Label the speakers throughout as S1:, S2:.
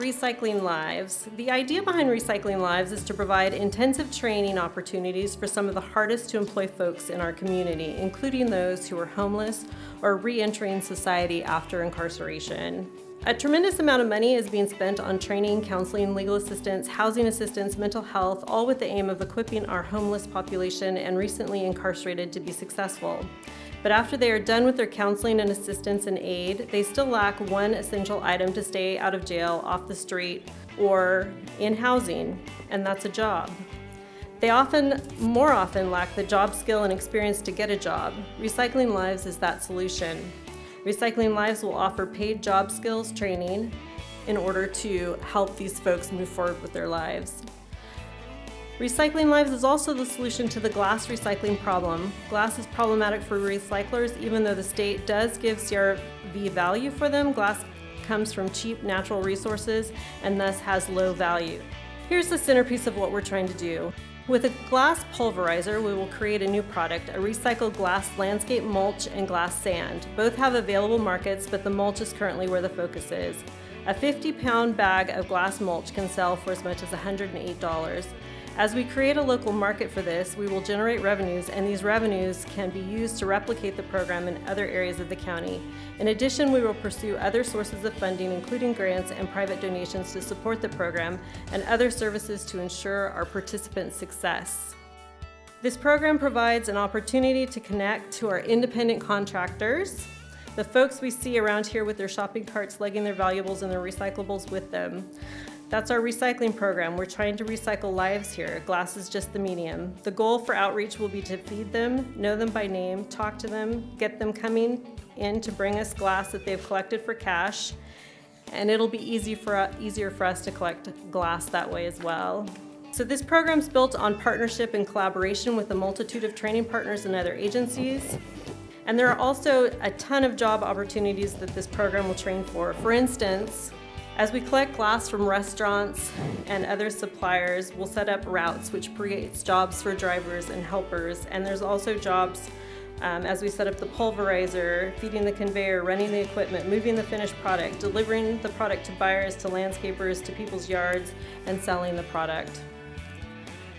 S1: Recycling Lives. The idea behind Recycling Lives is to provide intensive training opportunities for some of the hardest to employ folks in our community, including those who are homeless or re-entering society after incarceration. A tremendous amount of money is being spent on training, counseling, legal assistance, housing assistance, mental health, all with the aim of equipping our homeless population and recently incarcerated to be successful. But after they are done with their counseling and assistance and aid, they still lack one essential item to stay out of jail, off the street, or in housing, and that's a job. They often, more often, lack the job skill and experience to get a job. Recycling Lives is that solution. Recycling Lives will offer paid job skills training in order to help these folks move forward with their lives. Recycling Lives is also the solution to the glass recycling problem. Glass is problematic for recyclers even though the state does give CRV value for them. Glass comes from cheap natural resources and thus has low value. Here's the centerpiece of what we're trying to do. With a glass pulverizer, we will create a new product, a recycled glass landscape mulch and glass sand. Both have available markets, but the mulch is currently where the focus is. A 50 pound bag of glass mulch can sell for as much as $108. As we create a local market for this, we will generate revenues and these revenues can be used to replicate the program in other areas of the county. In addition, we will pursue other sources of funding including grants and private donations to support the program and other services to ensure our participants' success. This program provides an opportunity to connect to our independent contractors, the folks we see around here with their shopping carts lugging their valuables and their recyclables with them. That's our recycling program. We're trying to recycle lives here. Glass is just the medium. The goal for outreach will be to feed them, know them by name, talk to them, get them coming in to bring us glass that they've collected for cash, and it'll be easy for, easier for us to collect glass that way as well. So this program's built on partnership and collaboration with a multitude of training partners and other agencies. And there are also a ton of job opportunities that this program will train for. For instance, as we collect glass from restaurants and other suppliers, we'll set up routes, which creates jobs for drivers and helpers. And there's also jobs um, as we set up the pulverizer, feeding the conveyor, running the equipment, moving the finished product, delivering the product to buyers, to landscapers, to people's yards, and selling the product.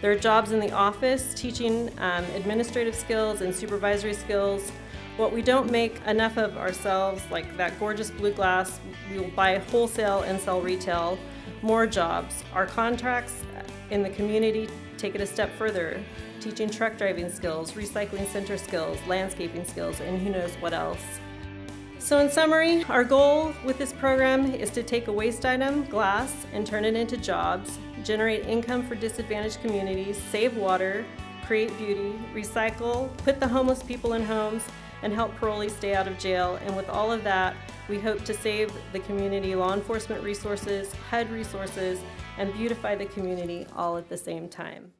S1: There are jobs in the office, teaching um, administrative skills and supervisory skills, what we don't make enough of ourselves, like that gorgeous blue glass, we will buy wholesale and sell retail. More jobs. Our contracts in the community take it a step further, teaching truck driving skills, recycling center skills, landscaping skills, and who knows what else. So in summary, our goal with this program is to take a waste item, glass, and turn it into jobs, generate income for disadvantaged communities, save water, create beauty, recycle, put the homeless people in homes, and help parolees stay out of jail. And with all of that, we hope to save the community law enforcement resources, HUD resources, and beautify the community all at the same time.